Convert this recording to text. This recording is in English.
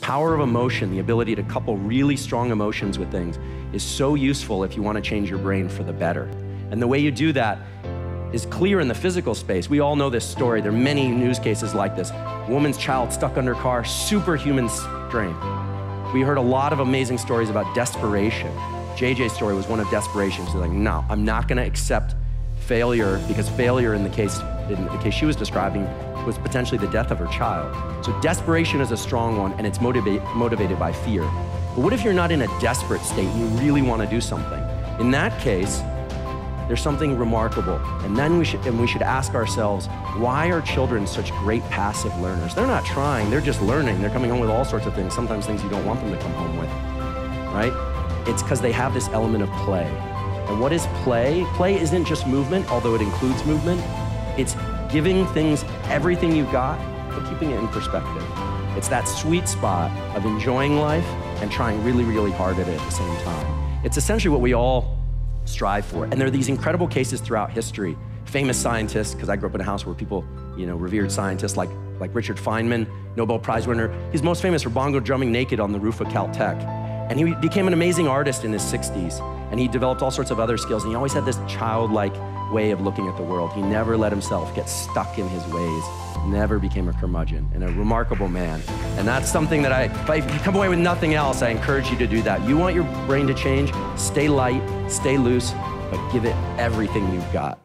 Power of emotion, the ability to couple really strong emotions with things, is so useful if you want to change your brain for the better. And the way you do that is clear in the physical space. We all know this story. There are many news cases like this. Woman's child stuck under car, superhuman strength. We heard a lot of amazing stories about desperation. JJ's story was one of desperation. She's like, no, I'm not gonna accept failure because failure in the case in the case she was describing was potentially the death of her child. So desperation is a strong one and it's motiva- motivated by fear. But what if you're not in a desperate state and you really want to do something? In that case, there's something remarkable. And then we should, and we should ask ourselves, why are children such great passive learners? They're not trying, they're just learning. They're coming home with all sorts of things, sometimes things you don't want them to come home with, right? It's because they have this element of play. And what is play? Play isn't just movement, although it includes movement. It's giving things everything you've got, but keeping it in perspective. It's that sweet spot of enjoying life and trying really, really hard at it at the same time. It's essentially what we all strive for. And there are these incredible cases throughout history. Famous scientists, because I grew up in a house where people, you know, revered scientists like, like Richard Feynman, Nobel Prize winner. He's most famous for bongo drumming naked on the roof of Caltech. And he became an amazing artist in his 60s. And he developed all sorts of other skills. And he always had this childlike way of looking at the world. He never let himself get stuck in his ways, never became a curmudgeon, and a remarkable man. And that's something that I, if you come away with nothing else, I encourage you to do that. You want your brain to change, stay light, stay loose, but give it everything you've got.